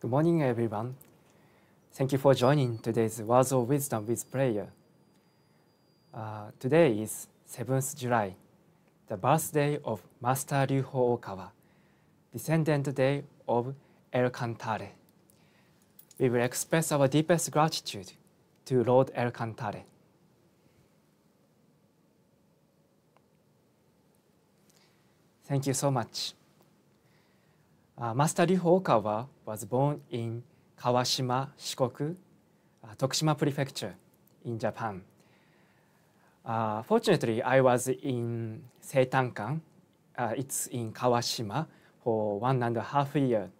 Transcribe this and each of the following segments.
Good morning, everyone. Thank you for joining today's Words of Wisdom with Prayer. Uh, today is 7th July, the birthday of Master Ryuho Okawa, descendant day of El Cantare. We will express our deepest gratitude to Lord El Cantare. Thank you so much. Uh, Master Ryuho Okawa was born in Kawashima, Shikoku, uh, Tokushima Prefecture in Japan. Uh, fortunately, I was in Seitankan, uh, it's in Kawashima, for one and a half year,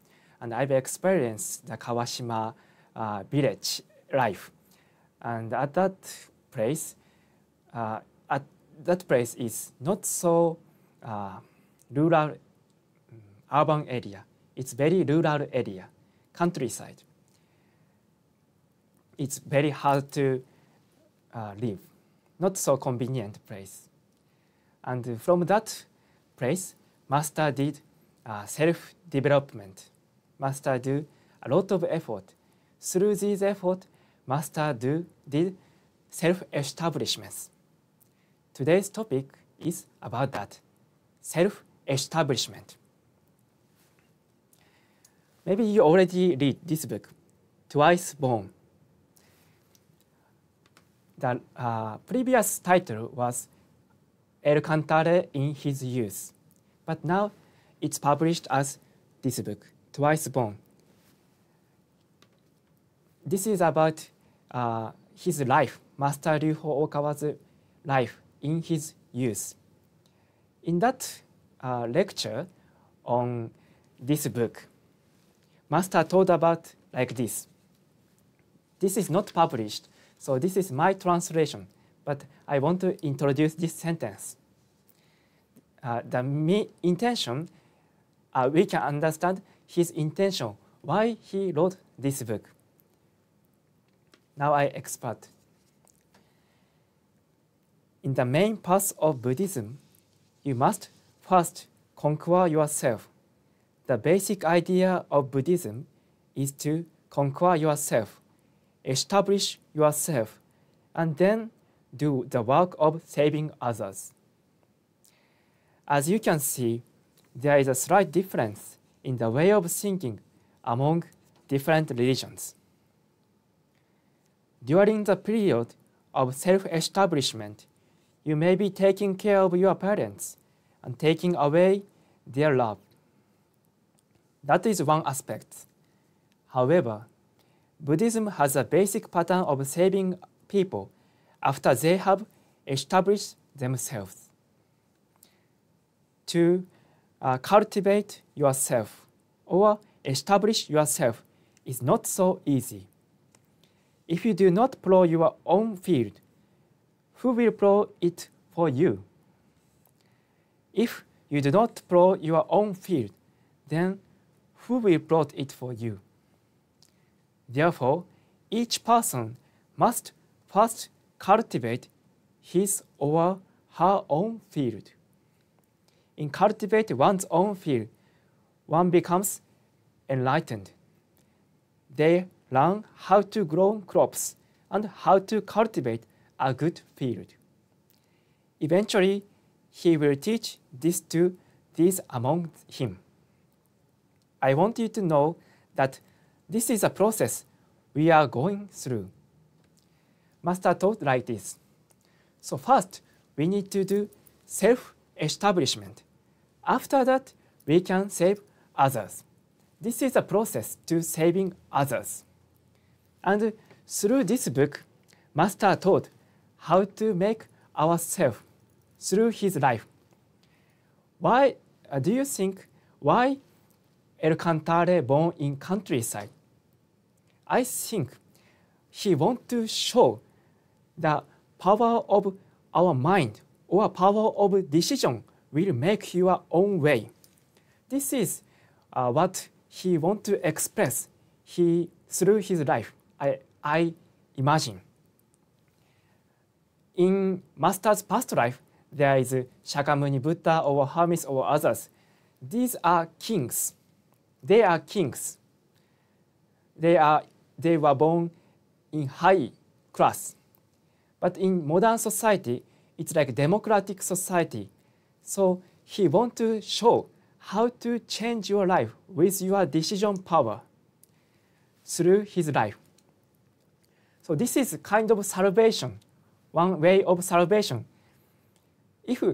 and I've experienced the Kawashima uh, village life. And at that place, uh, at that place is not so uh, rural, urban area. It's very rural area, countryside. It's very hard to uh, live, not so convenient place. And from that place, master did uh, self-development. Master do a lot of effort. Through these effort, master do did self-establishments. Today's topic is about that, self-establishment. Maybe you already read this book, Twice Born. The uh, previous title was El Cantare in His Youth, but now it's published as this book, Twice Born. This is about uh, his life, Master Ryuho Okawa's life in his youth. In that uh, lecture on this book, Master told about like this. This is not published, so this is my translation, but I want to introduce this sentence. Uh, the intention, uh, we can understand his intention, why he wrote this book. Now I expert. In the main path of Buddhism, you must first conquer yourself. The basic idea of Buddhism is to conquer yourself, establish yourself, and then do the work of saving others. As you can see, there is a slight difference in the way of thinking among different religions. During the period of self-establishment, you may be taking care of your parents and taking away their love. That is one aspect. However, Buddhism has a basic pattern of saving people after they have established themselves. To uh, cultivate yourself or establish yourself is not so easy. If you do not plow your own field, who will plow it for you? If you do not plow your own field, then who will plow it for you? Therefore, each person must first cultivate his or her own field. In cultivate one's own field, one becomes enlightened. They learn how to grow crops and how to cultivate a good field. Eventually, he will teach this to these among him. I want you to know that this is a process we are going through. Master taught like this. So first, we need to do self-establishment. After that, we can save others. This is a process to saving others. And through this book, Master taught how to make ourselves through his life. Why uh, do you think why El Cantare born in countryside? I think he want to show the power of our mind or power of decision will make your own way. This is uh, what he want to express he, through his life, I, I imagine. In Master's past life, there is Shakyamuni Buddha or Hermes or others. These are kings. They are kings. they, are, they were born in high class. But in modern society, it's like democratic society. So he want to show how to change your life with your decision power through his life. So this is kind of salvation, one way of salvation. If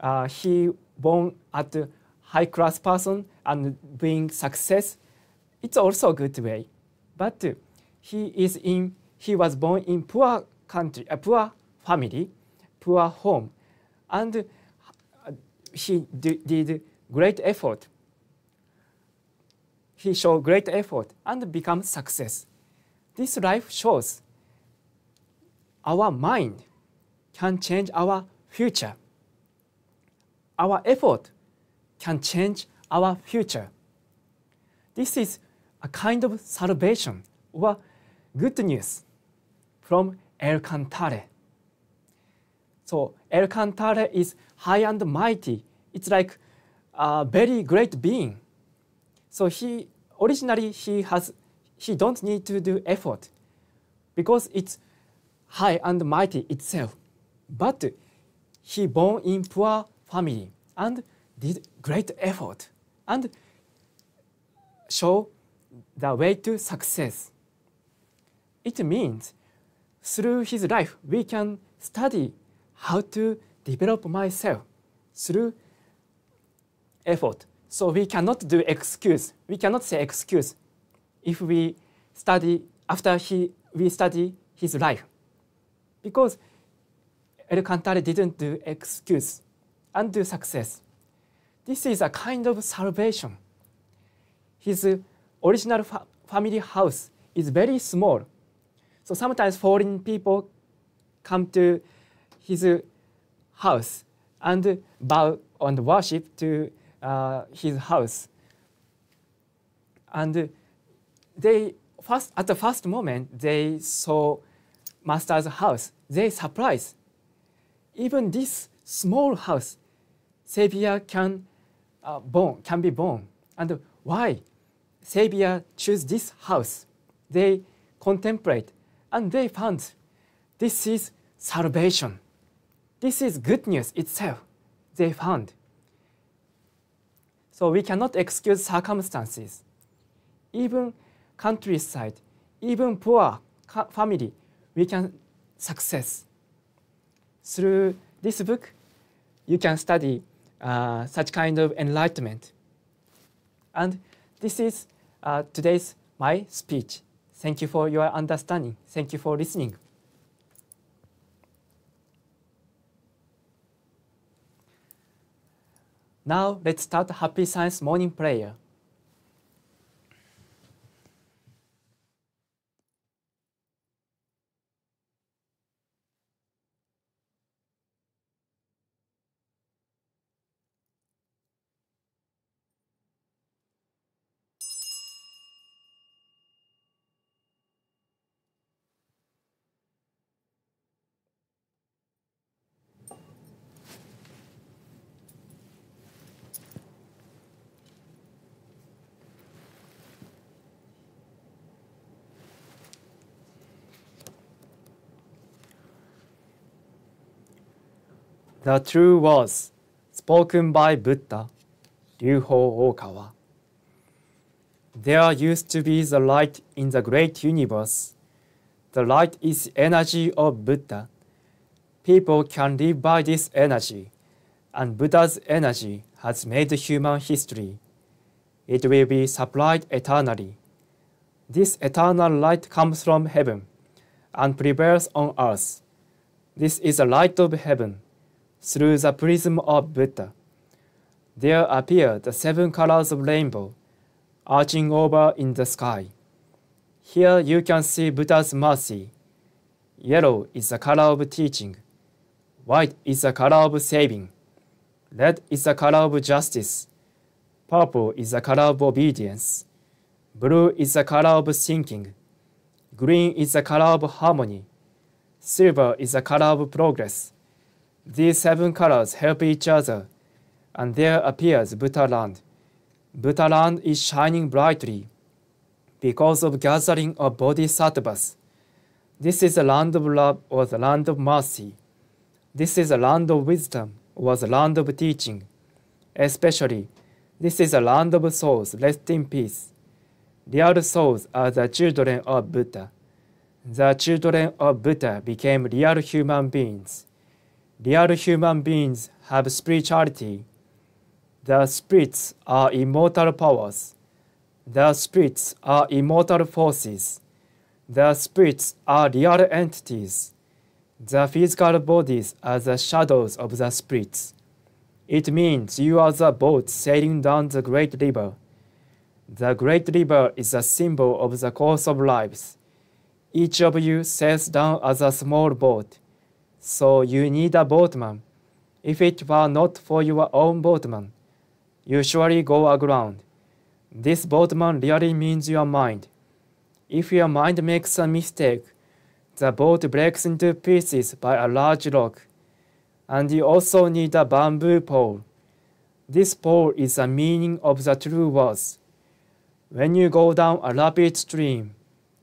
uh, he born at a high class person and bring success, it's also a good way. But he is in he was born in poor country, a poor family, poor home, and he did great effort. He showed great effort and become success. This life shows our mind can change our future. Our effort can change our future. This is a kind of salvation or good news from El Cantare. So El Cantare is high and mighty. It's like a very great being. So he originally he has he don't need to do effort because it's high and mighty itself. But he born in poor family and did great effort and show the way to success. It means through his life we can study how to develop myself through effort. So we cannot do excuse. We cannot say excuse if we study after he we study his life. Because El Cantare didn't do excuse and do success. This is a kind of salvation. His original fa family house is very small. So sometimes foreign people come to his house and bow and worship to uh, his house. And they first at the first moment they saw master's house. They surprised. Even this small house, Savior can uh, born can be born. And why Savior choose this house? They contemplate and they found this is salvation. This is good news itself, they found. So we cannot excuse circumstances. Even countryside, even poor family, we can success. Through this book, you can study uh, such kind of enlightenment. And this is uh, today's my speech. Thank you for your understanding. Thank you for listening. Now let's start Happy Science Morning Prayer. The true words spoken by Buddha, Ryuho Okawa. There used to be the light in the great universe. The light is energy of Buddha. People can live by this energy, and Buddha's energy has made human history. It will be supplied eternally. This eternal light comes from heaven and prevails on earth. This is the light of heaven through the prism of Buddha. There appear the seven colors of rainbow, arching over in the sky. Here you can see Buddha's mercy. Yellow is the color of teaching. White is the color of saving. Red is the color of justice. Purple is the color of obedience. Blue is the color of thinking. Green is the color of harmony. Silver is the color of progress. These seven colors help each other, and there appears Buddha land. Buddha land is shining brightly. because of gathering of bodhisattvas. This is the land of love or the land of mercy. This is a land of wisdom or the land of teaching. Especially, this is a land of souls, rest in peace. Real souls are the children of Buddha. The children of Buddha became real human beings. Real human beings have spirituality. The spirits are immortal powers. The spirits are immortal forces. The spirits are real entities. The physical bodies are the shadows of the spirits. It means you are the boat sailing down the great river. The great river is a symbol of the course of lives. Each of you sails down as a small boat, so you need a boatman. If it were not for your own boatman, you surely go aground. This boatman really means your mind. If your mind makes a mistake, the boat breaks into pieces by a large rock. And you also need a bamboo pole. This pole is the meaning of the true words. When you go down a rapid stream,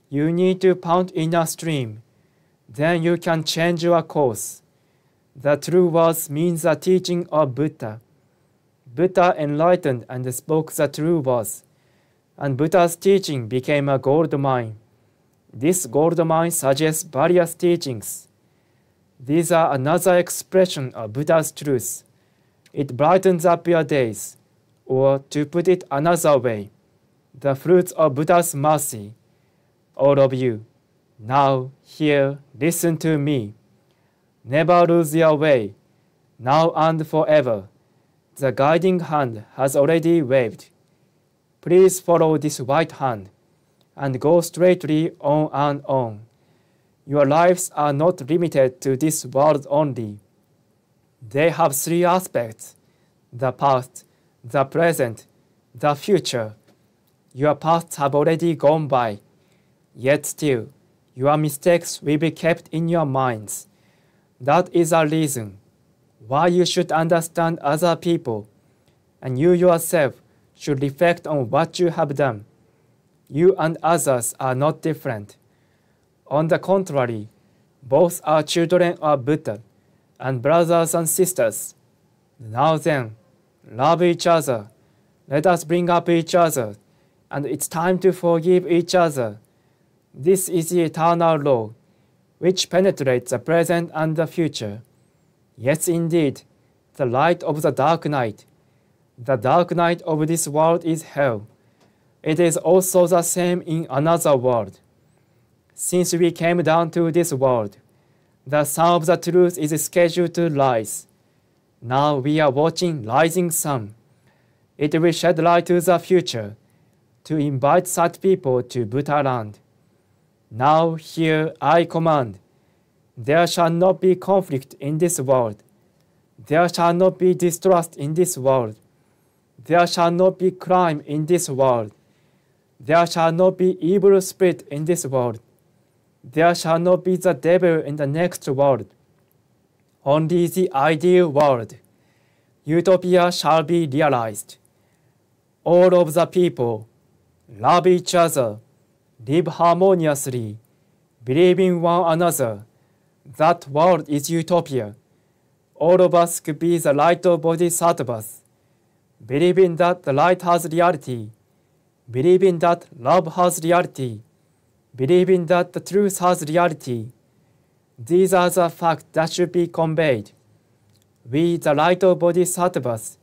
you need to pound in a stream. Then you can change your course. The true words means the teaching of Buddha. Buddha enlightened and spoke the true words, and Buddha's teaching became a gold mine. This gold mine suggests various teachings. These are another expression of Buddha's truth. It brightens up your days, or to put it another way, the fruits of Buddha's mercy. All of you, now, here, listen to me. Never lose your way, now and forever. The guiding hand has already waved. Please follow this white hand and go straightly on and on. Your lives are not limited to this world only. They have three aspects the past, the present, the future. Your pasts have already gone by, yet still, your mistakes will be kept in your minds. That is a reason why you should understand other people, and you yourself should reflect on what you have done you and others are not different. On the contrary, both are children of Buddha and brothers and sisters. Now then, love each other. Let us bring up each other, and it's time to forgive each other. This is the eternal law, which penetrates the present and the future. Yes, indeed, the light of the dark night. The dark night of this world is hell. It is also the same in another world. Since we came down to this world, the sun of the truth is scheduled to rise. Now we are watching rising sun. It will shed light to the future to invite such people to Buddha land. Now here I command, there shall not be conflict in this world. There shall not be distrust in this world. There shall not be crime in this world. There shall not be evil spirit in this world. There shall not be the devil in the next world. Only the ideal world. Utopia shall be realized. All of the people love each other, live harmoniously, believe in one another. That world is utopia. All of us could be the light of bodhisattvas. Believe in that the light has reality believing that love has reality, believing that the truth has reality. These are the facts that should be conveyed. We, the light of bodhisattvas,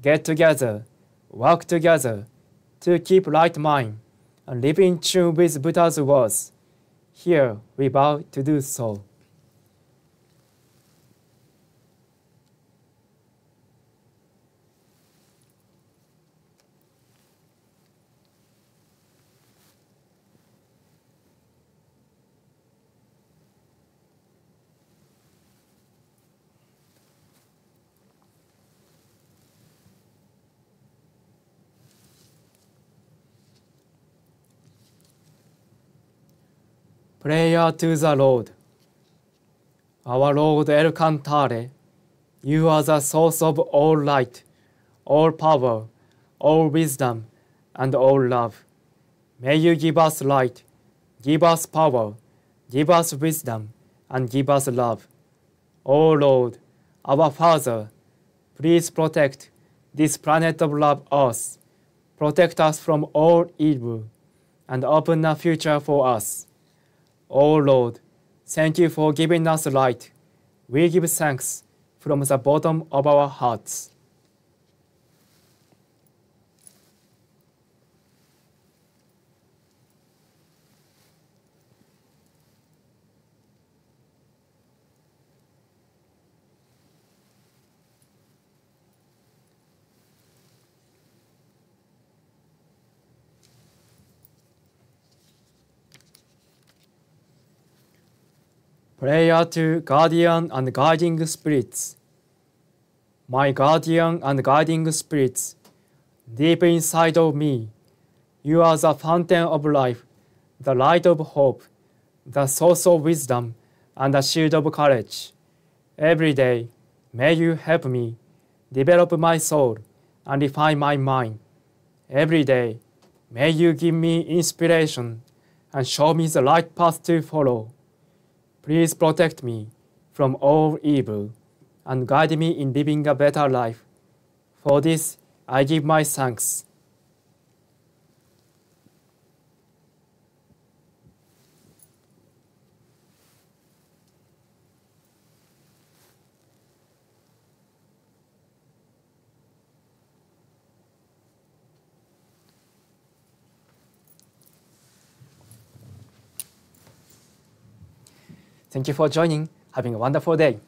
get together, work together to keep right mind and live in tune with Buddha's words. Here we bow to do so. Prayer to the Lord. Our Lord El Cantare, you are the source of all light, all power, all wisdom, and all love. May you give us light, give us power, give us wisdom, and give us love. O Lord, our Father, please protect this planet of love, Earth. Protect us from all evil and open a future for us. O Lord, thank you for giving us light. We give thanks from the bottom of our hearts. Prayer to guardian and guiding spirits. My guardian and guiding spirits, deep inside of me, you are the fountain of life, the light of hope, the source of wisdom, and the shield of courage. Every day, may you help me develop my soul and refine my mind. Every day, may you give me inspiration and show me the right path to follow. Please protect me from all evil and guide me in living a better life. For this, I give my thanks. Thank you for joining. Having a wonderful day.